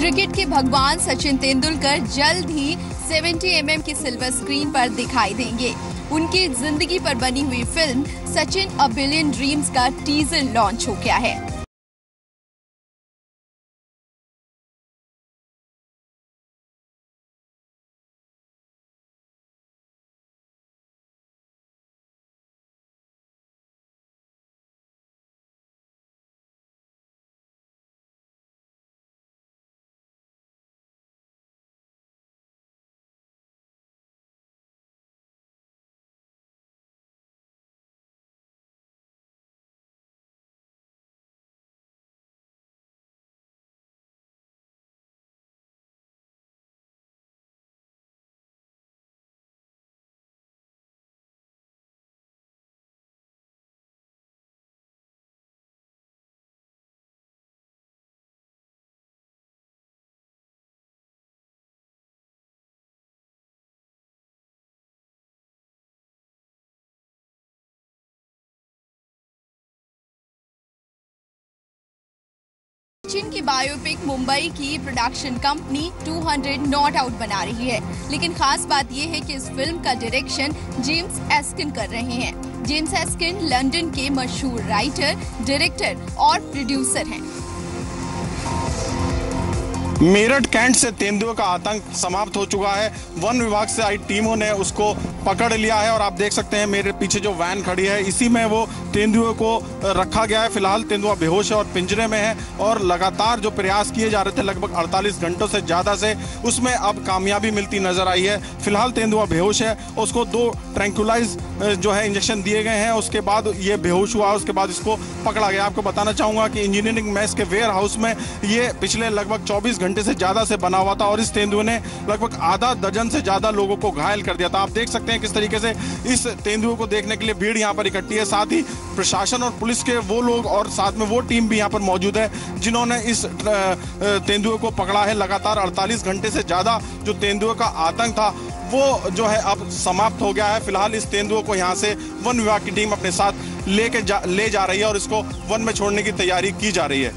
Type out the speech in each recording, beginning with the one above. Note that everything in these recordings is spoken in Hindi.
क्रिकेट के भगवान सचिन तेंदुलकर जल्द ही 70 एम mm की सिल्वर स्क्रीन पर दिखाई देंगे। उनकी ज़िंदगी पर बनी हुई film Sachin a billion dreams का टीजर लॉन्च हो गया है। सचिन की बायोपिक मुंबई की प्रोडक्शन कंपनी 200 नॉट आउट बना रही है। लेकिन खास बात यह है कि इस फ़िल्म का डायरेक्शन जेम्स एस्किन कर रहे हैं। जेम्स एस्किन लंदन के मशहूर राइटर डायरेक्टर और प्रोड्यूसर हैं। मेरठ, कैंट से तेंदुए का आतंक समाप्त हो चुका है। वन विभाग से आई टीमों ने उसको पकड़ लिया है और आप देख सकते हैं मेरे पीछे जो वैन खड़ी है, इसी में वो तेंदुए को रखा गया है। फ़िलहाल तेंदुआ बेहोश है और पिंजरे में है और लगातार जो प्रयास किए जा रहे थे लगभग 48 घंटों से ज़्यादा से, उसमें अब कामयाबी मिलती नज़र आई है। फ़िलहाल तेंदुआ बेहोश है, उसको दो ट्रैंकुलाइज जो है इंजेक्शन दिए गए हैं, उसके बाद ये बेहोश हुआ, उसके बाद इसको पकड़ा गया। आपको बताना चाहूँगा कि इंजीनियरिंग मैस के वेयर हाउस में ये पिछले लगभग चौबीस घंटे से ज़्यादा से बना हुआ था और इस तेंदुए ने लगभग आधा दर्जन से ज़्यादा लोगों को घायल कर दिया था। आप देख सकते हैं किस तरीके से इस तेंदुए को देखने के लिए भीड़ यहाँ पर इकट्ठी है। साथ ही प्रशासन और पुलिस के वो लोग और साथ में वो टीम भी यहाँ पर मौजूद है, जिन्होंने इस तेंदुए को पकड़ा है। लगातार 48 घंटे से ज़्यादा जो तेंदुए का आतंक था, वो जो है अब समाप्त हो गया है। फ़िलहाल इस तेंदुए को यहाँ से वन विभाग की टीम अपने साथ लेके जा, ले जा रही है और इसको वन में छोड़ने की तैयारी की जा रही है।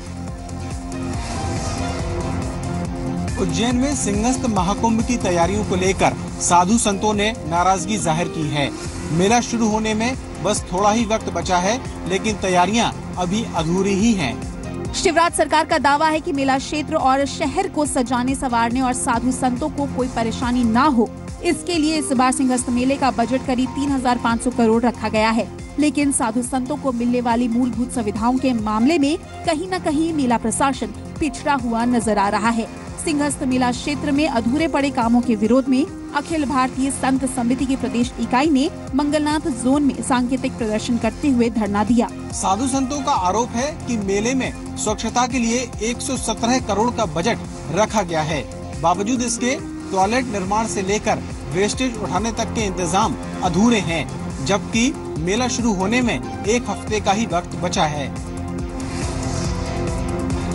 उज्जैन में सिंहस्थ महाकुंभ की तैयारियों को लेकर साधु संतों ने नाराज़गी ज़ाहिर की है। मेला शुरू होने में बस थोड़ा ही वक्त बचा है लेकिन तैयारियाँ अभी अधूरी ही हैं। शिवराज सरकार का दावा है कि मेला क्षेत्र और शहर को सजाने संवारने और साधु संतों को कोई परेशानी न हो। इसके लिए इस बार सिंहस्थ मेले का बजट करीब 3,500 करोड़ रखा गया है। लेकिन साधु संतों को मिलने वाली मूलभूत सुविधाओं के मामले में कहीं न कहीं मेला प्रशासन पिछड़ा हुआ नज़र आ रहा है। सिंहस्थ मेला क्षेत्र में अधूरे पड़े कामों के विरोध में अखिल भारतीय संत समिति की प्रदेश इकाई ने मंगलनाथ जोन में सांकेतिक प्रदर्शन करते हुए धरना दिया। साधु संतों का आरोप है कि मेले में स्वच्छता के लिए 117 करोड़ का बजट रखा गया है। बावजूद इसके टॉयलेट निर्माण से लेकर वेस्टेज उठाने तक के इंतज़ाम अधूरे हैं जबकि मेला शुरू होने में एक हफ़्ते का ही वक्त बचा है।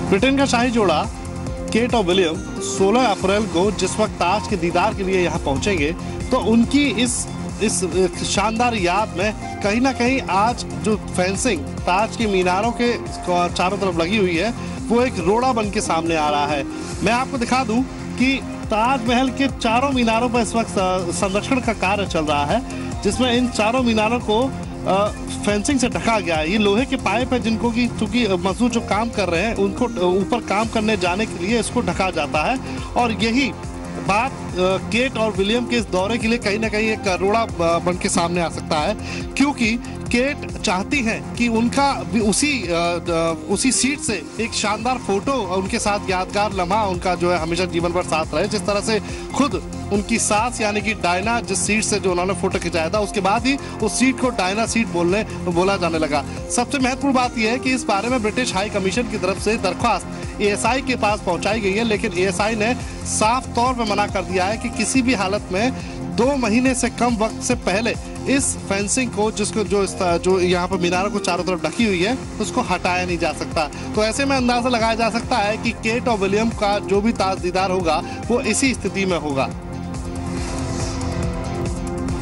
ब्रिटेन का शाही जोड़ा केट और विलियम 16 अप्रैल को जिस वक्त ताज के दीदार के लिए यहाँ पहुँचेंगे तो उनकी इस इस शानदार याद में कहीं ना कहीं आज जो फेंसिंग ताज के मीनारों के चारों तरफ़ लगी हुई है, वो एक रोड़ा बन के सामने आ रहा है। मैं आपको दिखा दूँ कि ताजमहल के चारों मीनारों पर इस वक्त संरक्षण का कार्य चल रहा है, जिसमें इन चारों मीनारों को फेंसिंग से ढका गया है। ये लोहे के पाइप है जिनको की चूँकि मजदूर जो काम कर रहे हैं, उनको ऊपर काम करने जाने के लिए इसको ढका जाता है। और यही बात केट और विलियम के इस दौरे के लिए कहीं ना कहीं एक करोड़ा बन के सामने आ सकता है। क्योंकि केट चाहती हैं कि उनका भी उसी उसी सीट से एक शानदार फ़ोटो उनके साथ यादगार लम्हा उनका जो है हमेशा जीवन भर साथ रहे, जिस तरह से खुद उनकी सास यानी कि डायना जिस सीट से जो उन्होंने फ़ोटो खिंचाया था, उसके बाद ही उस सीट को डायना सीट बोलने, बोला जाने लगा। सबसे महत्वपूर्ण बात यह है कि इस बारे में ब्रिटिश हाई कमीशन की तरफ़ से दरख्वास्त एएसआई के पास पहुंचाई गई है, लेकिन एएसआई ने साफ़ तौर पर मना कर दिया है कि किसी भी हालत में दो महीने से कम वक्त से पहले इस फेंसिंग को जिसको जो जो यहाँ पर मीनारों को चारों तरफ़ ढकी हुई है उसको हटाया नहीं जा सकता। तो ऐसे में अंदाज़ा लगाया जा सकता है कि केट और विलियम का जो भी ताज दीदार होगा वो इसी स्थिति में होगा।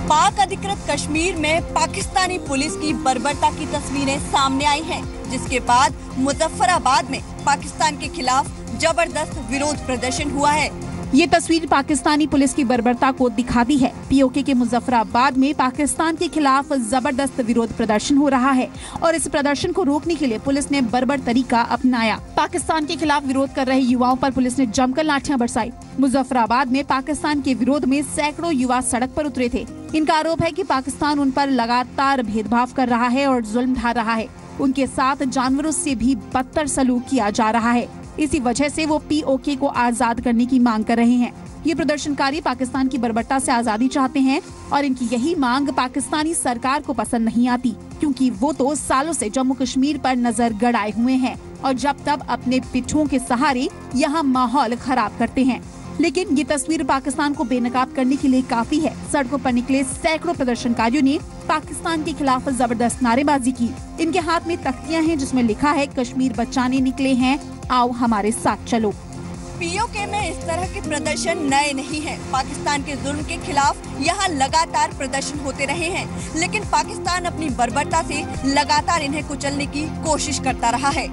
पाक अधिकृत कश्मीर में पाकिस्तानी पुलिस की बर्बरता की तस्वीरें सामने आई हैं, जिसके बाद मुजफ्फराबाद में पाकिस्तान के खिलाफ ज़बरदस्त विरोध प्रदर्शन हुआ है। ये तस्वीर पाकिस्तानी पुलिस की बर्बरता को दिखाती है। पीओके के मुजफ्फराबाद में पाकिस्तान के खिलाफ ज़बरदस्त विरोध प्रदर्शन हो रहा है और इस प्रदर्शन को रोकने के लिए पुलिस ने बर्बर तरीका अपनाया। पाकिस्तान के खिलाफ विरोध कर रहे युवाओं पर पुलिस ने जमकर लाठियाँ बरसाई। मुजफ्फराबाद में पाकिस्तान के विरोध में सैकड़ों युवा सड़क पर उतरे थे। इनका आरोप है कि पाकिस्तान उन पर लगातार भेदभाव कर रहा है और जुल्म ढा रहा है। उनके साथ जानवरों से भी बदतर सलूक किया जा रहा है। इसी वजह से वो पीओके को आज़ाद करने की मांग कर रहे हैं। ये प्रदर्शनकारी पाकिस्तान की बर्बरता से आज़ादी चाहते हैं और इनकी यही मांग पाकिस्तानी सरकार को पसंद नहीं आती, क्योंकि वो तो सालों से जम्मू कश्मीर पर नज़र गड़ाए हुए हैं और जब तब अपने पिछुओं के सहारे यहाँ माहौल खराब करते हैं। लेकिन ये तस्वीर पाकिस्तान को बेनकाब करने के लिए काफ़ी है। सड़कों पर निकले सैकड़ों प्रदर्शनकारियों ने पाकिस्तान के खिलाफ ज़बरदस्त नारेबाजी की। इनके हाथ में तख्तियाँ हैं जिसमें लिखा है कश्मीर बचाने निकले हैं आओ हमारे साथ चलो। पीओके में इस तरह के प्रदर्शन नए नहीं हैं। पाकिस्तान के जुल्म के खिलाफ यहाँ लगातार प्रदर्शन होते रहे हैं। लेकिन पाकिस्तान अपनी बर्बरता से लगातार इन्हें कुचलने की कोशिश करता रहा है।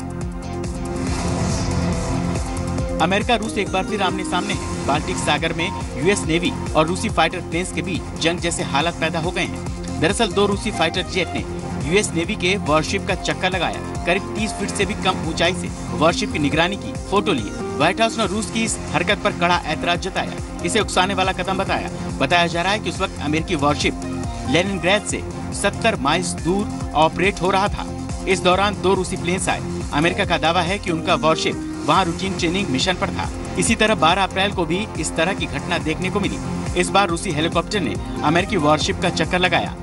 अमेरिका रूस एक बार फिर आमने सामने है। बाल्टिक सागर में यूएस नेवी और रूसी फाइटर प्लेन्स के बीच जंग जैसे हालात पैदा हो गए हैं। दरअसल दो रूसी फाइटर जेट ने यूएस नेवी के वॉरशिप का चक्कर लगाया। करीब 30 फीट से भी कम ऊंचाई से वॉरशिप की निगरानी की, फ़ोटो लिए। व्हाइट हाउस ने रूस की इस हरकत पर कड़ा ऐतराज जताया। इसे उकसाने वाला कदम बताया। बताया जा रहा है कि उस वक्त अमेरिकी वॉरशिप लेनिनग्रेड से 70 माइल्स दूर ऑपरेट हो रहा था। इस दौरान दो रूसी प्लेन्स आए। अमेरिका का दावा है कि उनका वॉरशिप वहाँ रूटीन ट्रेनिंग मिशन पर था। इसी तरह 12 अप्रैल को भी इस तरह की घटना देखने को मिली। इस बार रूसी हेलीकॉप्टर ने अमेरिकी वॉरशिप का चक्कर लगाया।